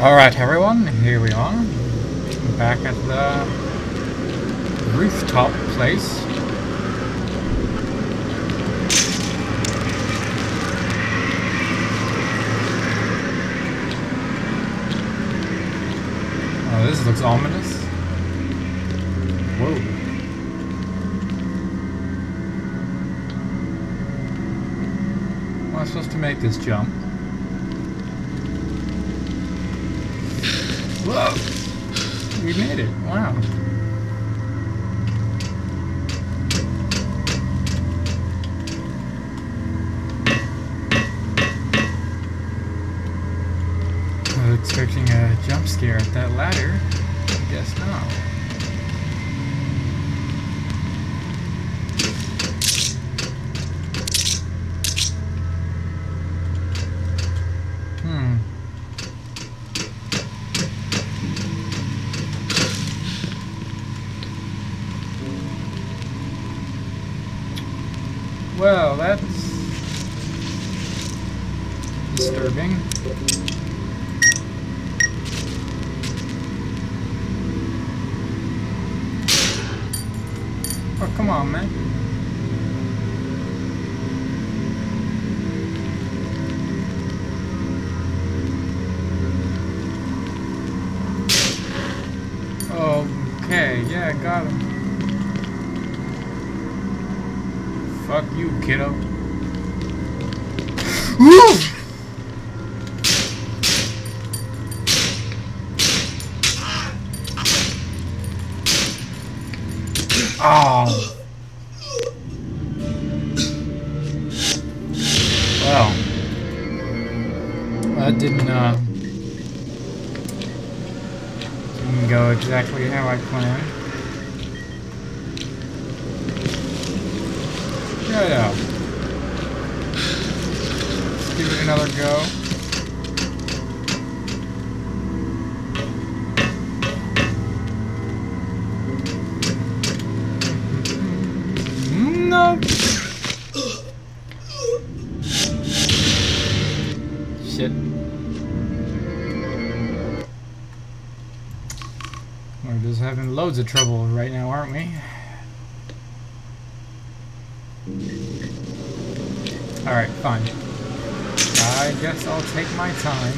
Alright everyone, here we are. Back at the rooftop place. Oh, this looks ominous. Whoa. Am I supposed to make this jump? Whoa! We made it. Wow. Expecting a jump scare at that ladder. I guess not. Hmm. Well, that's disturbing. Oh, come on, man. Okay, yeah, got him. Fuck you, kiddo. Didn't go exactly how I planned. Yeah, yeah. Let's give it another go. Mm, no. Shit. Loads of trouble right now, aren't we? Alright, fine. I guess I'll take my time.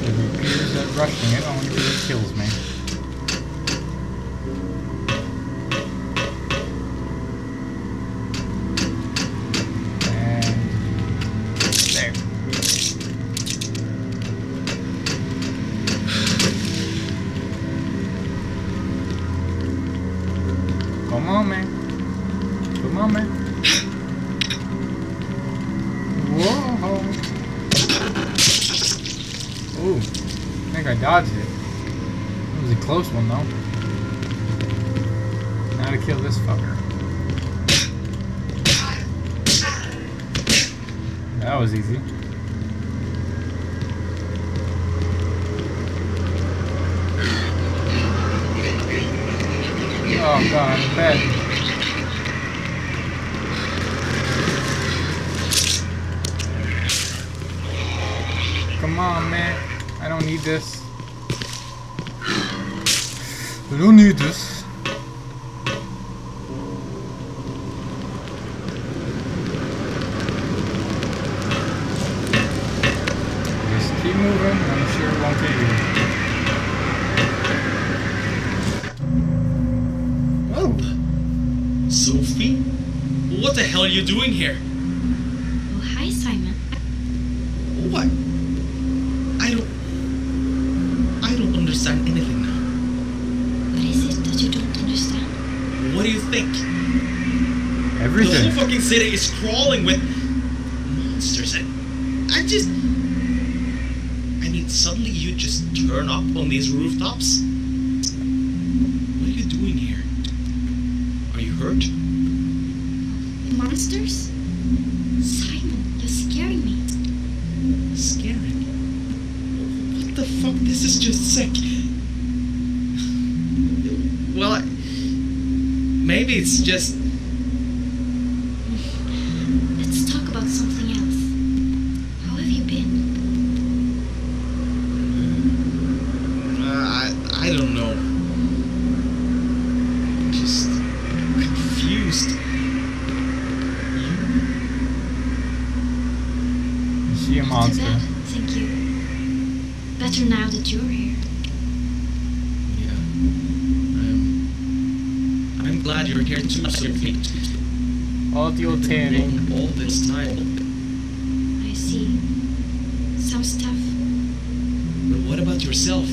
It appears that rushing it only really kills me. Kill this fucker. That was easy. Oh god, I'm bed. Come on, man. I don't need this. I don't need this. Sophie? What the hell are you doing here? Oh, hi, Simon. What? I don't. I don't understand anything now. What is it that you don't understand? What do you think? Everything. The Everything. whole fucking city is crawling with This is just sick. Well, maybe it's just. Let's talk about something else. How have you been? she a Not too monster? bad, thank you. Better now that you're here. Yeah. I'm. I'm glad you're here too, Sophie. Audio I've tearing. known all this time. I see. Some stuff. But what about yourself?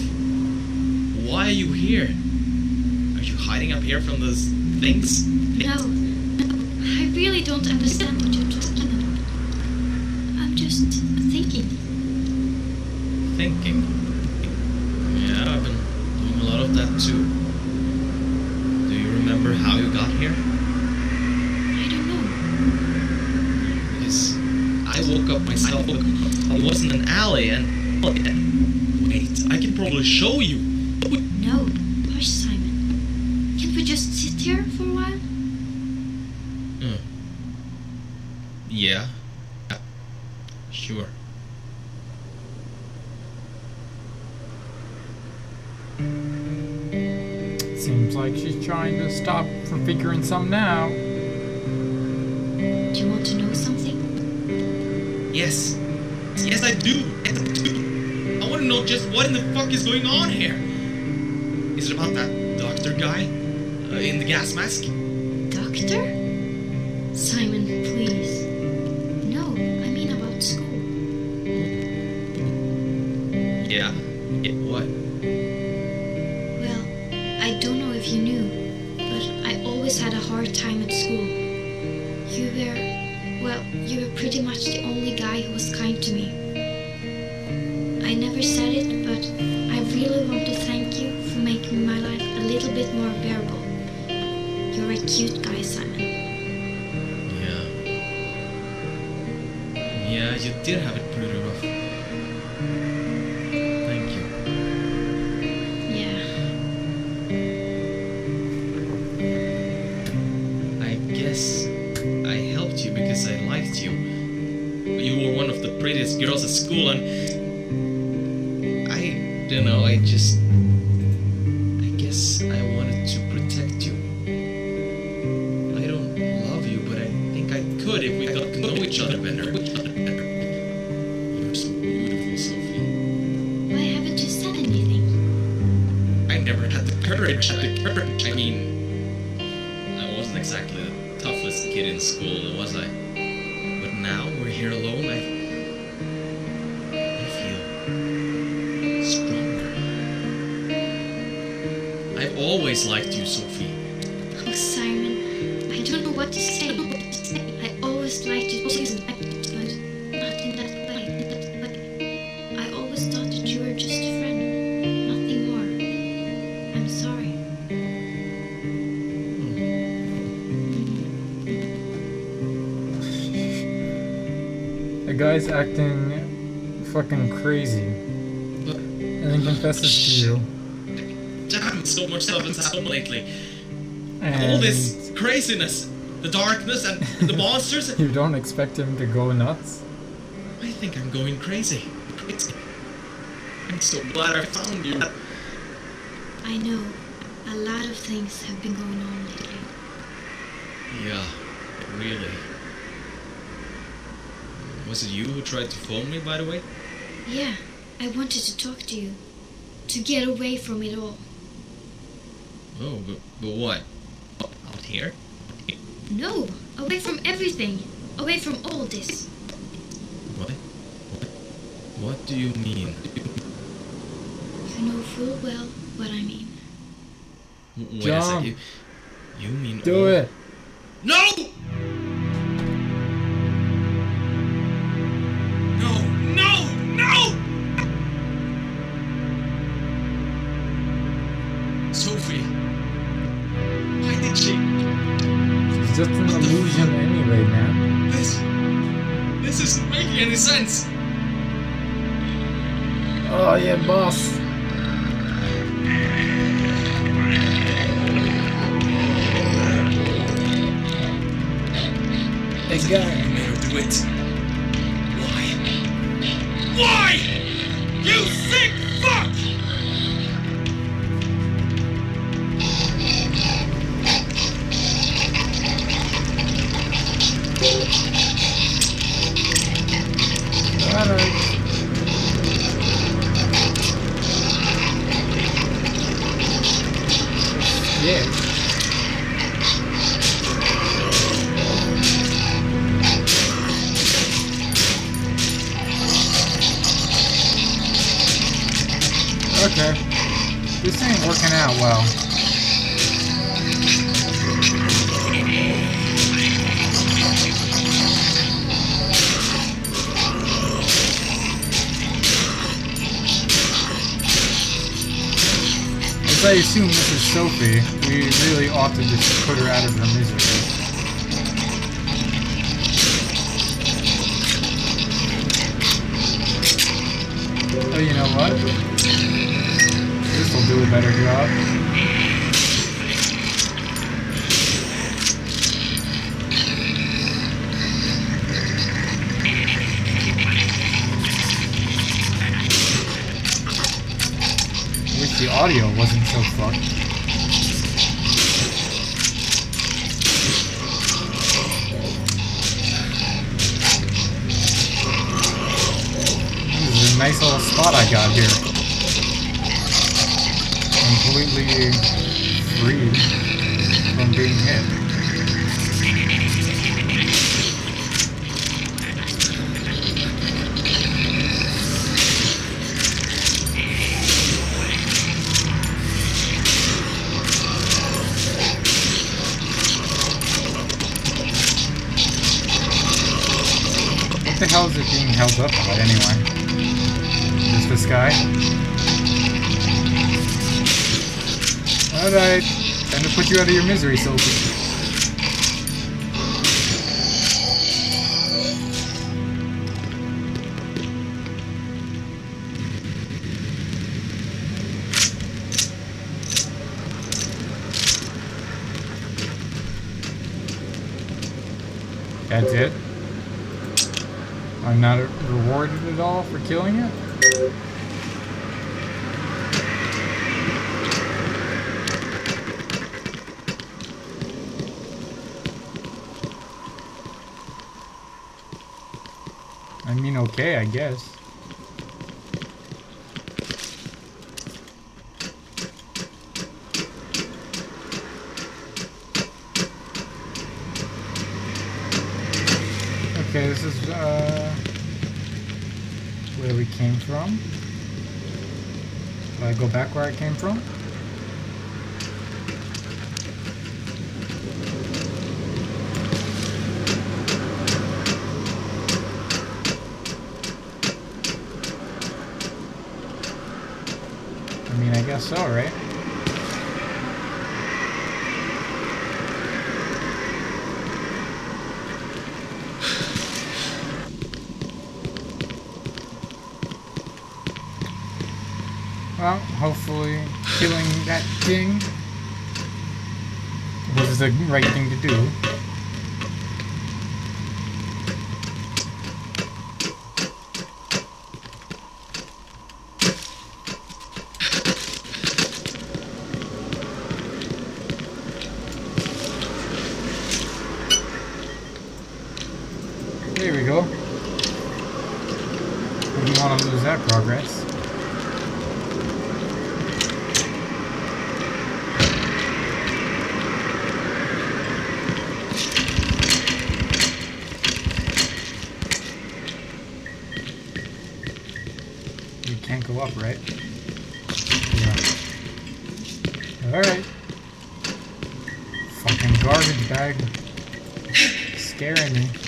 Why are you here? Are you hiding up here from those things? No. I really don't understand what you're talking about. I'm just thinking. Thinking. Yeah, I've been doing a lot of that too. Do you remember how you got here? I don't know. Because I woke up myself. I was in an alley and. Wait, I can probably show you. No. Hush, Simon. Can't we just sit here for a while? Hmm. Yeah. Sure. Seems like she's trying to stop from figuring something out. Do you want to know something? Yes. Yes, I do. To know just what in the fuck is going on here. Is it about that doctor guy uh, in the gas mask? Doctor? Simon, please. No, I mean about school. Yeah. yeah. What? Well, I don't know if you knew, but I always had a hard time at school. You were, well, you were pretty much the only guy who was kind to me. I never said it, but I really want to thank you for making my life a little bit more bearable. You're a cute guy, Simon. Yeah. Yeah, you did have it pretty rough. Thank you. Yeah. I guess I helped you because I liked you. You were one of the prettiest girls at school, and don't know. I just, I guess I wanted to protect you. I don't love you, but I think I could if we got to know each other better. You're so beautiful, Sophie. Why haven't you said anything? I never had the courage. The courage. I mean, I wasn't exactly the toughest kid in school, was I? But now we're here alone. I, I always liked you, Sophie. Oh, Simon, I don't know what to say. I always liked you too, but not in that way. I always thought that you were just a friend, nothing more. I'm sorry. Hmm. The guy's acting fucking crazy. And then confesses to you. Damn, so much stuff has happened lately. And All this craziness, the darkness, and the monsters. you don't expect him to go nuts? I think I'm going crazy. Crazy. I'm so glad I found you. I know a lot of things have been going on lately. Yeah, really. Was it you who tried to phone me, by the way? Yeah, I wanted to talk to you. To get away from it all. Oh, but, but what? Out here? No, away from everything. Away from all this. What? What, what do you mean? You know full well what I mean. W- Wait a John. second. You, you mean Do all- it! No! No! It's just an illusion anyway, man. This. This isn't making any sense. Oh yeah, boss. This is Sophie, we really ought to just put her out of her misery. Oh, you know what? This will do a better job. The audio wasn't so fucked. This is a nice little spot I got here. Completely free from being hit. Hell is it being held up by anyway? Just this guy? Alright, time to put you out of your misery, Sophie. That's it? I'm not rewarded at all for killing it? I mean, okay, I guess. Okay, this is uh, where we came from. Do I go back where I came from? I mean, I guess so, right? Hopefully killing that thing was the right thing to do. There we go. Wouldn't want to lose that progress. You can't go up, right? Yeah. Alright. Fucking garbage bag. Scaring me.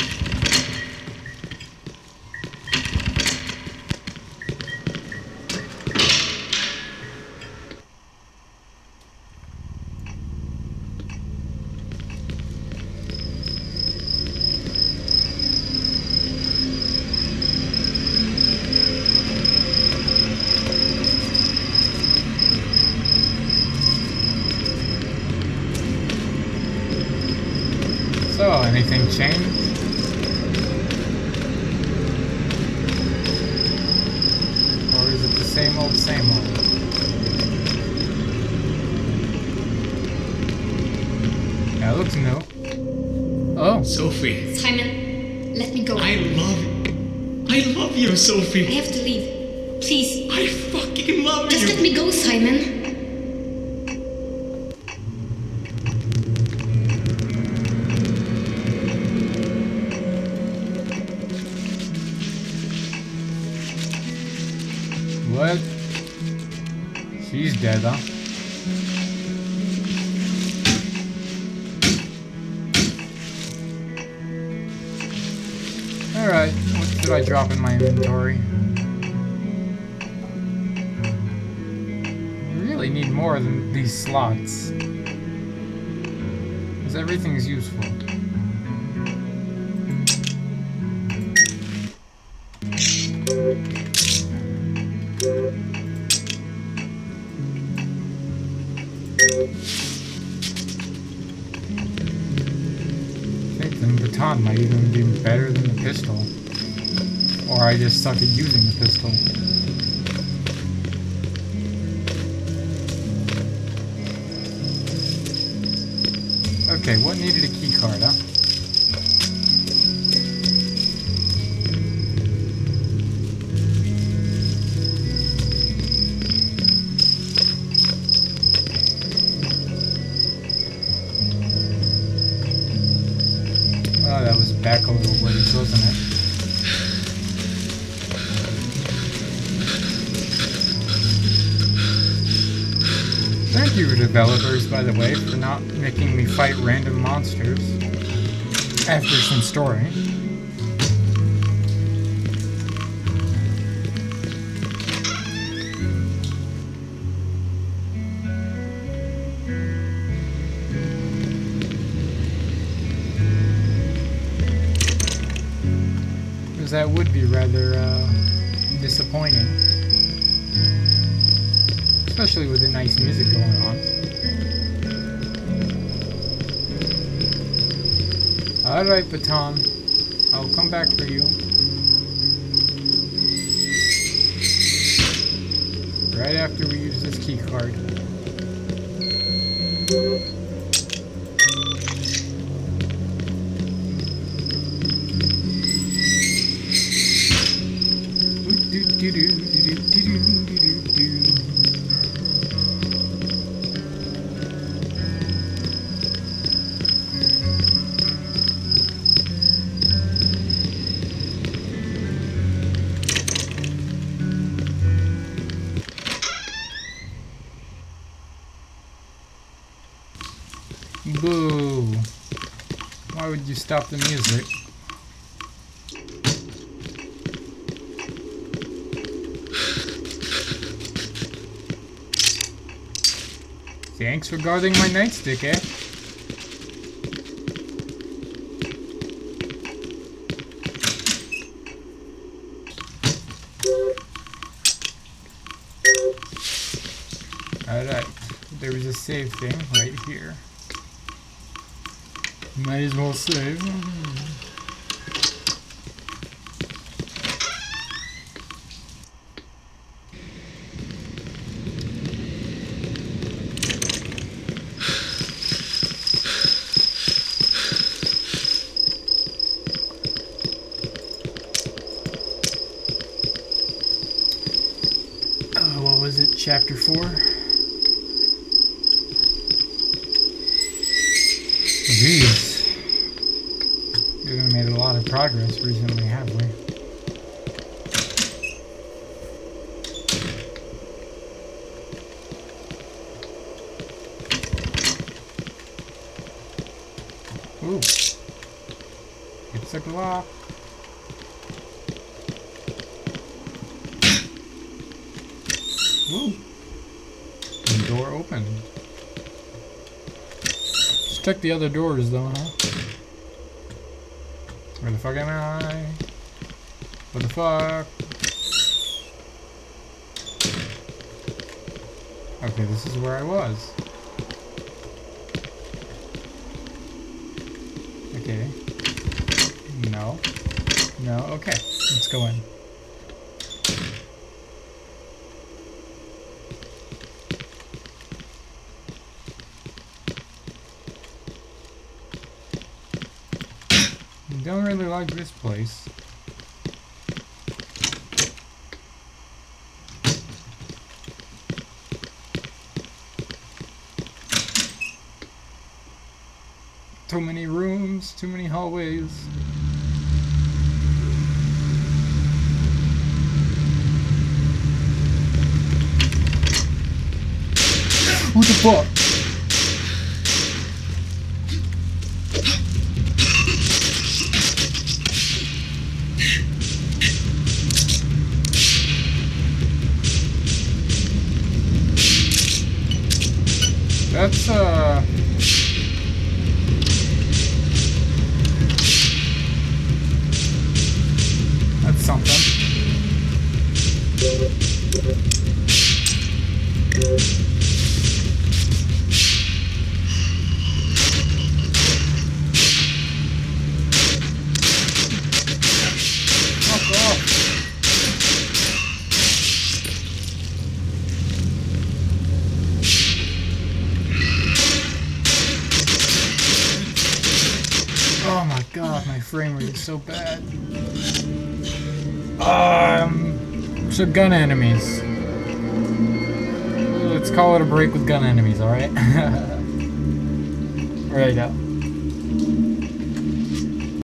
So, anything changed? Or is it the same old, same old? That looks new. Oh, Sophie, Simon, let me go. I love I I love you, Sophie. I have to leave. Please, I fucking love just you. Just let me go, Simon. Huh? Alright, what should I drop in my inventory? I really need more than these slots. Because everything's useful. The baton might even be better than the pistol. Or I just suck at using the pistol. Okay, what needed a key card, huh? Not making me fight random monsters after some story. Because that would be rather uh, disappointing. Alright, Baton. I'll come back for you. Right after we use this key card. Boo. Stop the music? Thanks for guarding my nightstick, eh? Alright, there was a save thing right here. Might as well save. Uh, what was it? Chapter 4? Jeez. We haven't made a lot of progress recently, have we? Ooh. It's a Glock. Ooh. Door opened. Let's check the other doors though, huh? Where the fuck am I? What the fuck? Okay, this is where I was. Okay. No. No, okay. Let's go in. this place. Too many rooms, too many hallways. What the fuck? That's uh That's something. So bad. Um, so gun enemies. Let's call it a break with gun enemies, alright? you go.